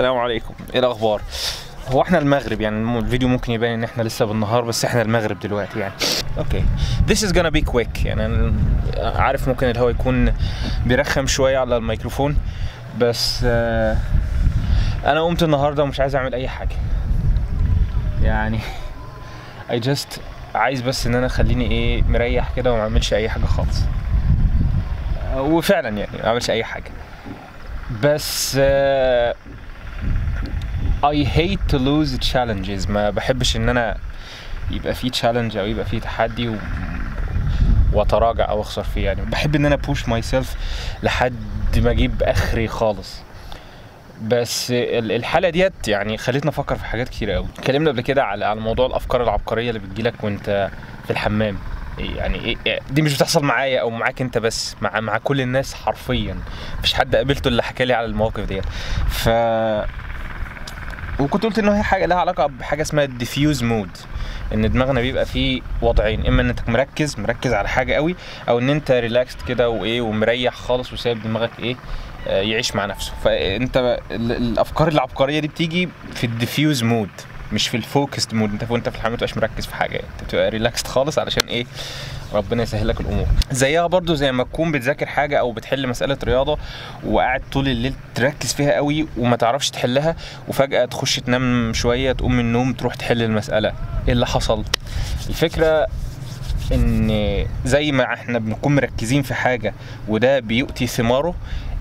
السلام عليكم. إيه الأخبار؟ هو إحنا المغرب يعني الفيديو ممكن يبان إن إحنا لسه بالنهار بس إحنا المغرب دلوقتي يعني. أوكي. This is gonna be quick. يعني عارف ممكن هو يكون بيرخم شوية على الميكروفون بس آه، أنا قمت النهارده ومش عايز أعمل أي حاجة. يعني I just عايز بس إن أنا خليني إيه مريح كده وما أعملش أي حاجة خالص. وفعلا يعني ما أعملش أي حاجة. بس آه، I hate to lose challenges. ما بحبش إن أنا يبقى في challenge أو يبقى في تحدي و... وأتراجع أو أخسر فيه يعني. بحب إن أنا push myself لحد ما أجيب آخري خالص. بس ال- الحالة ديت يعني خلتني أفكر في حاجات كتير قوي اتكلمنا قبل كده على على موضوع الأفكار العبقرية اللي بتجيلك وأنت في الحمام. يعني إيه دي مش بتحصل معايا أو معاك أنت بس مع مع كل الناس حرفيا. مفيش حد قابلته اللي حكى لي على المواقف ديت. ف وكنت قلت ان هي حاجة لها علاقة بحاجة اسمها ال diffuse mode إن دماغنا بيبقى فيه وضعين إما إن أنت مركز مركز على حاجة قوي أو إن أنت relaxed كده وإيه ومريح خالص وسايب دماغك إيه آه، يعيش مع نفسه. فأنت ال- الأفكار العبقرية دي بتيجي في ال diffuse mode مش في ال focused mode انت وانت في الحمام متبقاش مركز في حاجة. انت بتبقى relaxed خالص علشان إيه؟ ربنا يسهل لك الأمور. زيها برضو زي ما تكون بتذاكر حاجة أو بتحل مسألة رياضة وقاعد طول الليل تركز فيها قوي وما تعرفش تحلها وفجأة تخش تنام شوية تقوم من النوم تروح تحل المسألة. إيه اللي حصل؟ الفكرة إن زي ما إحنا بنكون مركزين في حاجة وده بيؤتي ثماره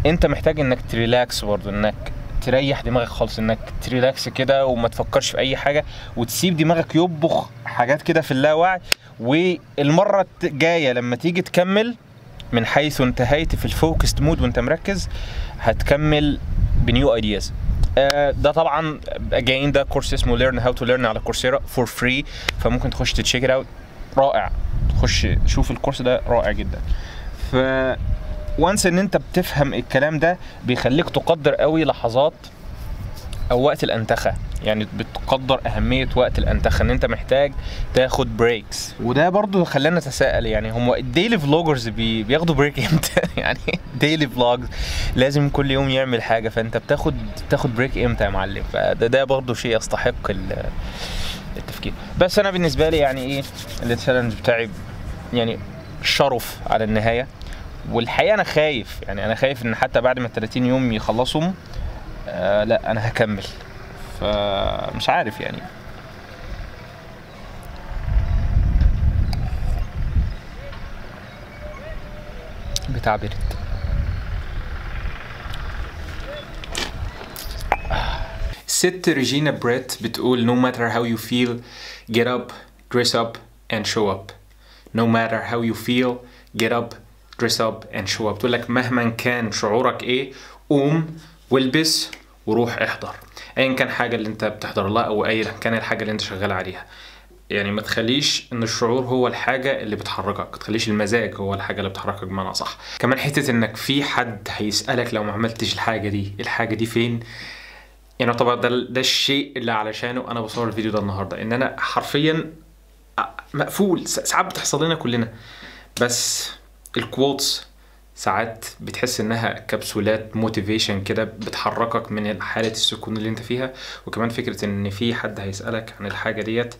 أنت محتاج إنك ت relax برضه إنك تريح دماغك خالص إنك ت relax كده وما تفكرش في أي حاجة وتسيب دماغك يطبخ حاجات كده في اللاوعي. والمرة الجايه لما تيجي تكمل من حيث انتهيت في ال focused mode وأنت مركز هتكمل ب new ideas ده طبعا again ده كورس اسمه learn how to learn على Coursera for free. فممكن تخش ت check out رائع. تخش شوف الكورس ده رائع جدا. ف once ان انت بتفهم الكلام ده بيخليك تقدر قوي لحظات أو وقت الانتخه. يعني بتقدر اهميه وقت الانتخه ان انت محتاج تاخد breaks وده برضو خلانا نتساءل يعني هم ال daily vloggers بي بياخدوا break إمتى؟ يعني daily vlogs لازم كل يوم يعمل حاجة فانت بتاخد تاخد break إمتى يا معلم؟ فده ده برضو شيء يستحق ال- التفكير. بس أنا بالنسبة لي يعني إيه التشالنج بتاعي يعني شرف على النهاية. والحقيقة أنا خايف يعني أنا خايف إن حتى بعد ما ال 30 يوم يخلصوا آه لأ أنا هكمل. فمش عارف يعني. بتاع برد ست ريجينا بريت بتقول no matter how you feel get up dress up and show up. No matter how you feel get up dress up and show up. تقول لك مهما كان شعورك إيه قوم والبس وروح احضر. ايا كان حاجة اللي أنت بتحضر لها أو ايا كان الحاجة اللي أنت شغال عليها. يعني ما تخليش إن الشعور هو الحاجة اللي بتحركك. ما تخليش المزاج هو الحاجة اللي بتحركك بمعنى صح. كمان حتة إنك في حد هيسألك لو ما عملتش الحاجة دي الحاجة دي فين؟ يعني طبعا ده ده الشيء اللي علشانه أنا بصور الفيديو ده النهارده. إن أنا حرفيا مقفول. ساعات بتحصل لنا كلنا. بس ال quotes ساعات بتحس إنها كبسولات motivation كده بتحركك من حالة السكون اللي أنت فيها وكمان فكرة إن في حد هيسألك عن الحاجة ديت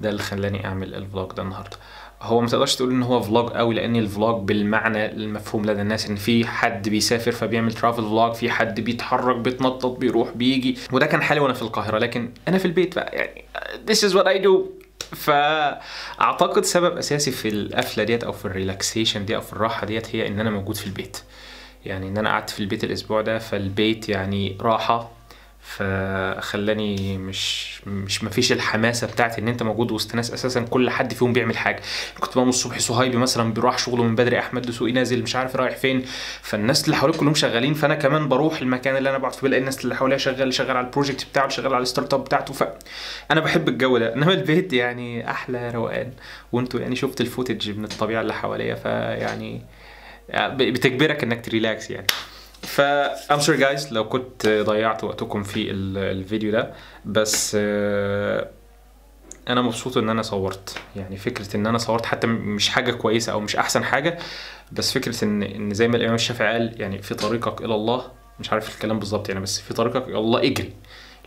ده اللي خلاني أعمل ال vlog ده النهارده. هو ما تقدرش تقول إن هو vlog قوي لأن ال vlog بالمعنى المفهوم لدى الناس إن في حد بيسافر فبيعمل travel vlog في حد بيتحرك بيتنطط بيروح بيجي. وده كان حالي وأنا في القاهرة لكن أنا في البيت بقى يعني this is what I do. فأعتقد سبب أساسي في القفلة ديت أو في ال relaxation دي أو في الراحة ديت هي إن أنا موجود في البيت. يعني إن أنا قعدت في البيت الأسبوع ده فالبيت يعني راحة فخلاني مش مش مفيش الحماسة بتاعت إن أنت موجود وسط ناس أساسا كل حد فيهم بيعمل حاجة. كنت بقوم الصبح صهيبي مثلا بيروح شغله من بدري أحمد دسوقي نازل مش عارف رايح فين. فالناس اللي حواليك كلهم شغالين فأنا كمان بروح المكان اللي أنا بقعد فيه بلاقي الناس اللي حواليا شغال شغال على ال project بتاعه شغال على ال startup بتاعته. فانا بحب الجو ده إنما البيت يعني أحلى روقان. وأنتوا يعني شفت ال footage من الطبيعة اللي حواليا فيعني بتجبرك إنك ت relax يعني. ف I'm sorry جايز لو كنت ضيعت وقتكم في الفيديو ده بس آه، أنا مبسوط إن أنا صورت. يعني فكرة إن أنا صورت حتى مش حاجة كويسة أو مش أحسن حاجة بس فكرة ان إن زي ما الإمام الشافعي قال يعني في طريقك إلى الله مش عارف الكلام بالظبط يعني بس في طريقك إلى الله اجري.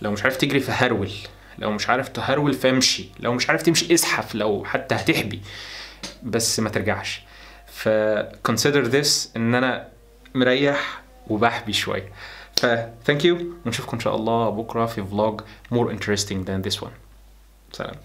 لو مش عارف تجري فهرول. لو مش عارف تهرول فامشي. لو مش عارف تمشي اسحف. لو حتى هتحبي. بس ما ترجعش. فكونسيدر consider this إن أنا مريح وبحبي شوية ف thank you. ونشوفكم إن شاء الله بكرة في vlog more interesting than this one. سلام.